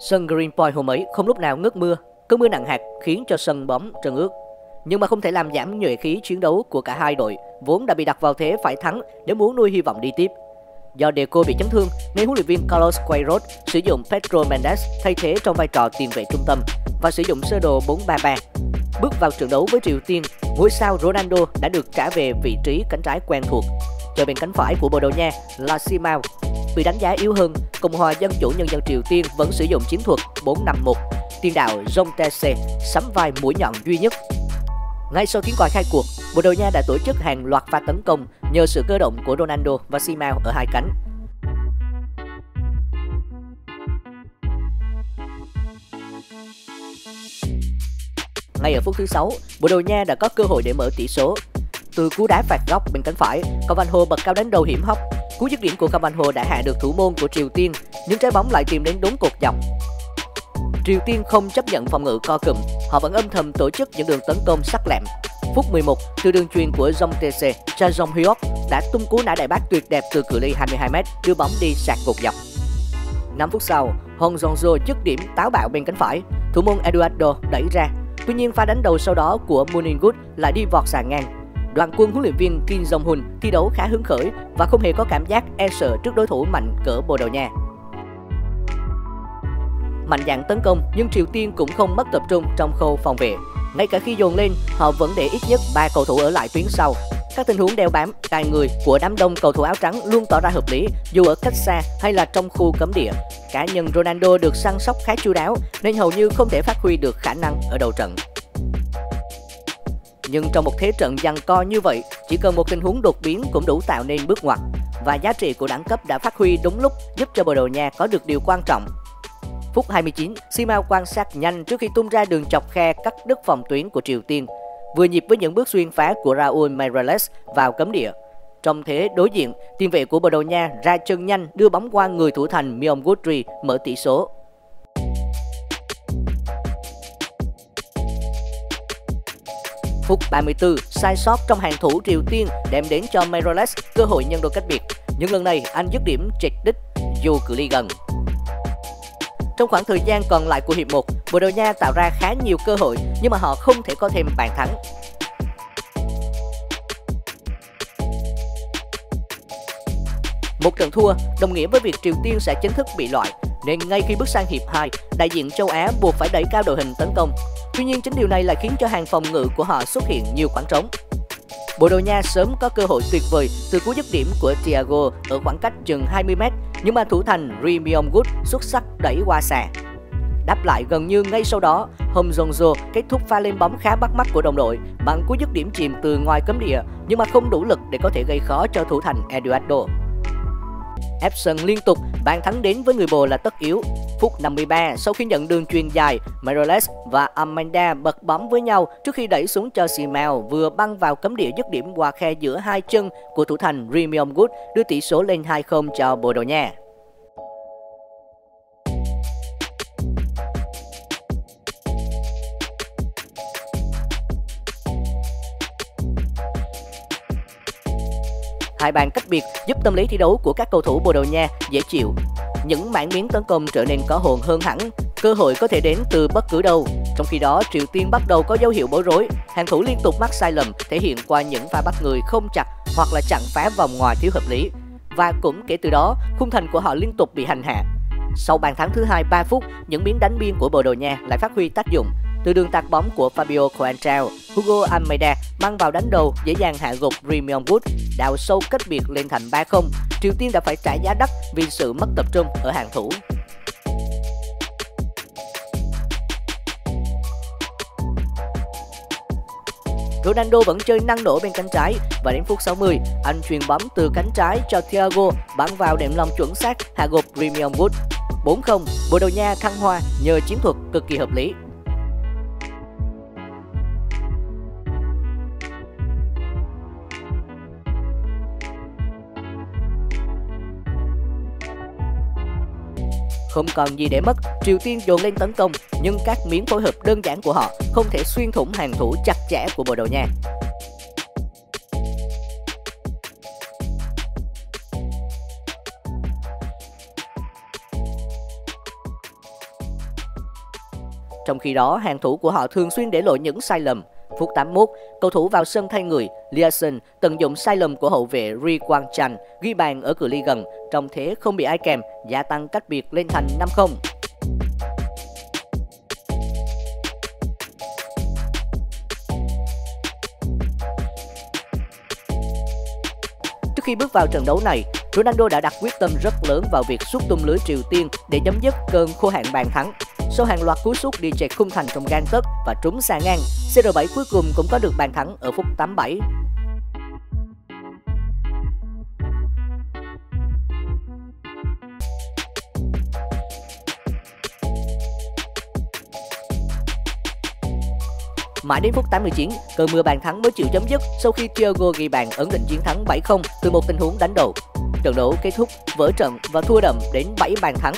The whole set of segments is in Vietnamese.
Sân Greenpoint hôm ấy không lúc nào ngớt mưa, cơn mưa nặng hạt khiến cho sân bóng trơn ướt. Nhưng mà không thể làm giảm nhuệ khí chiến đấu của cả hai đội, vốn đã bị đặt vào thế phải thắng nếu muốn nuôi hy vọng đi tiếp. Do Deco bị chấn thương, nên huấn luyện viên Carlos Queiroz sử dụng Pedro Mendes thay thế trong vai trò tiền vệ trung tâm và sử dụng sơ đồ 4-3-3. Bước vào trận đấu với Triều Tiên, ngôi sao Ronaldo đã được trả về vị trí cánh trái quen thuộc. Chơi bên cánh phải của Bồ Đào Nha là Simao. Bị đánh giá yếu hơn, Cộng hòa Dân chủ Nhân dân Triều Tiên vẫn sử dụng chiến thuật 4-5-1. Tiền đạo Jong Tae-se sắm vai mũi nhọn duy nhất ngay sau tiếng còi khai cuộc, Bồ Đào Nha đã tổ chức hàng loạt pha tấn công nhờ sự cơ động của Ronaldo và Simao ở hai cánh. Ngay ở phút thứ 6, Bồ Đào Nha đã có cơ hội để mở tỷ số. Từ cú đá phạt góc bên cánh phải, Cavanho bật cao đánh đầu hiểm hóc. Cú dứt điểm của Cavanho đã hạ được thủ môn của Triều Tiên, nhưng trái bóng lại tìm đến đúng cột dọc. Triều Tiên không chấp nhận phòng ngự co cụm, họ vẫn âm thầm tổ chức những đường tấn công sắc lẹm. Phút 11, từ đường truyền của Jong TC, Cha Jong Hyok đã tung cú nã đại bác tuyệt đẹp từ cự ly 22m, đưa bóng đi sạc cột dọc. 5 phút sau, Hong Jong-jo dứt điểm táo bạo bên cánh phải, thủ môn Eduardo đẩy ra. Tuy nhiên pha đánh đầu sau đó của Muningut lại đi vọt sàn ngang. Đoàn quân huấn luyện viên Kim Jong-hun thi đấu khá hứng khởi và không hề có cảm giác e sợ trước đối thủ mạnh cỡ Bồ Đào Nha mạnh dạn tấn công nhưng Triều Tiên cũng không mất tập trung trong khâu phòng vệ. Ngay cả khi dồn lên, họ vẫn để ít nhất 3 cầu thủ ở lại tuyến sau. Các tình huống đeo bám, cài người của đám đông cầu thủ áo trắng luôn tỏ ra hợp lý dù ở cách xa hay là trong khu cấm địa. Cá nhân Ronaldo được săn sóc khá chu đáo nên hầu như không thể phát huy được khả năng ở đầu trận. Nhưng trong một thế trận giằng co như vậy, chỉ cần một tình huống đột biến cũng đủ tạo nên bước ngoặt và giá trị của đẳng cấp đã phát huy đúng lúc giúp cho Bồ Đào Nha có được điều quan trọng Phút 29, Simao quan sát nhanh trước khi tung ra đường chọc khe cắt đứt phòng tuyến của Triều Tiên, vừa nhịp với những bước xuyên phá của Raul Meireles vào cấm địa. Trong thế đối diện, tiền vệ của Bồ Đào Nha ra chân nhanh đưa bóng qua người thủ thành Myong Gutri mở tỷ số. Phút 34, sai sót trong hàng thủ Triều Tiên đem đến cho Meireles cơ hội nhân đôi cách biệt. Nhưng lần này anh dứt điểm trịch đích dù cự ly gần. Trong khoảng thời gian còn lại của hiệp 1, Bồ Đào Nha tạo ra khá nhiều cơ hội nhưng mà họ không thể có thêm bàn thắng. Một trận thua đồng nghĩa với việc Triều Tiên sẽ chính thức bị loại, nên ngay khi bước sang hiệp 2, đại diện châu Á buộc phải đẩy cao đội hình tấn công. Tuy nhiên chính điều này lại khiến cho hàng phòng ngự của họ xuất hiện nhiều khoảng trống. Bồ Đào Nha sớm có cơ hội tuyệt vời từ cú dứt điểm của Thiago ở khoảng cách chừng 20m, nhưng mà thủ thành Ri Myong Good xuất sắc đẩy qua xà. Đáp lại gần như ngay sau đó, Hong Jong-jo kết thúc pha lên bóng khá bắt mắt của đồng đội bằng cú dứt điểm chìm từ ngoài cấm địa nhưng mà không đủ lực để có thể gây khó cho thủ thành Eduardo. Epson liên tục, bàn thắng đến với người bồ là tất yếu. Phút 53, sau khi nhận đường truyền dài, Miroles và Amanda bật bóng với nhau trước khi đẩy xuống cho Simao vừa băng vào cấm địa dứt điểm qua khe giữa hai chân của thủ thành Remy Good đưa tỷ số lên 2-0 cho Bồ Đào Nha. Hai bàn cách biệt giúp tâm lý thi đấu của các cầu thủ Bồ Đào Nha dễ chịu. Những mảng miếng tấn công trở nên có hồn hơn hẳn, cơ hội có thể đến từ bất cứ đâu. Trong khi đó, Triều Tiên bắt đầu có dấu hiệu bối rối, hàng thủ liên tục mắc sai lầm thể hiện qua những pha bắt người không chặt hoặc là chặn phá vòng ngoài thiếu hợp lý. Và cũng kể từ đó, khung thành của họ liên tục bị hành hạ. Sau bàn thắng thứ hai 3 phút, những biến đánh biên của Bồ Đào Nha lại phát huy tác dụng từ đường tạt bóng của Fabio Coentrao, Hugo Almeida mang vào đánh đầu dễ dàng hạ gục Rimion Wood, đào sâu cách biệt lên thành 3-0. Triều Tiên đã phải trả giá đắt vì sự mất tập trung ở hàng thủ. Ronaldo vẫn chơi năng nổ bên cánh trái và đến phút 60, anh truyền bóng từ cánh trái cho Thiago bắn vào đệm lòng chuẩn xác hạ gục Rimion Wood. 4-0, Bồ Đào Nha thăng hoa nhờ chiến thuật cực kỳ hợp lý. Không còn gì để mất, Triều Tiên dồn lên tấn công, nhưng các miếng phối hợp đơn giản của họ không thể xuyên thủng hàng thủ chặt chẽ của Bồ Đào Nha. Trong khi đó, hàng thủ của họ thường xuyên để lộ những sai lầm. Phút 81, cầu thủ vào sân thay người, Liason tận dụng sai lầm của hậu vệ Ri Quang Chan ghi bàn ở cự ly gần, trong thế không bị ai kèm, gia tăng cách biệt lên thành 5-0. Trước khi bước vào trận đấu này, Ronaldo đã đặt quyết tâm rất lớn vào việc sút tung lưới Triều Tiên để chấm dứt cơn khô hạn bàn thắng. Sau hàng loạt cú sút đi chệch khung thành trong gang tấc và trúng xa ngang, CR7 cuối cùng cũng có được bàn thắng ở phút 87. Mãi đến phút 89, cơn mưa bàn thắng mới chịu chấm dứt sau khi Thiago ghi bàn ấn định chiến thắng 7-0 từ một tình huống đánh đầu. Trận đấu kết thúc vỡ trận và thua đậm đến 7 bàn thắng.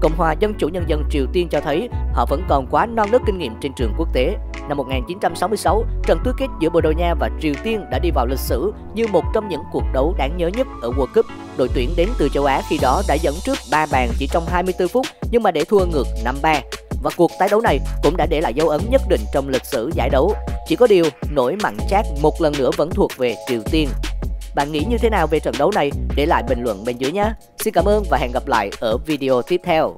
Cộng hòa Dân chủ Nhân dân Triều Tiên cho thấy họ vẫn còn quá non nớt kinh nghiệm trên trường quốc tế. Năm 1966, trận tứ kết giữa Bồ Đào Nha và Triều Tiên đã đi vào lịch sử như một trong những cuộc đấu đáng nhớ nhất ở World Cup. Đội tuyển đến từ châu Á khi đó đã dẫn trước 3 bàn chỉ trong 24 phút nhưng mà để thua ngược 5-3. Và cuộc tái đấu này cũng đã để lại dấu ấn nhất định trong lịch sử giải đấu. Chỉ có điều, nỗi mặn chát một lần nữa vẫn thuộc về Triều Tiên. Bạn nghĩ như thế nào về trận đấu này? Để lại bình luận bên dưới nhé. Xin cảm ơn và hẹn gặp lại ở video tiếp theo.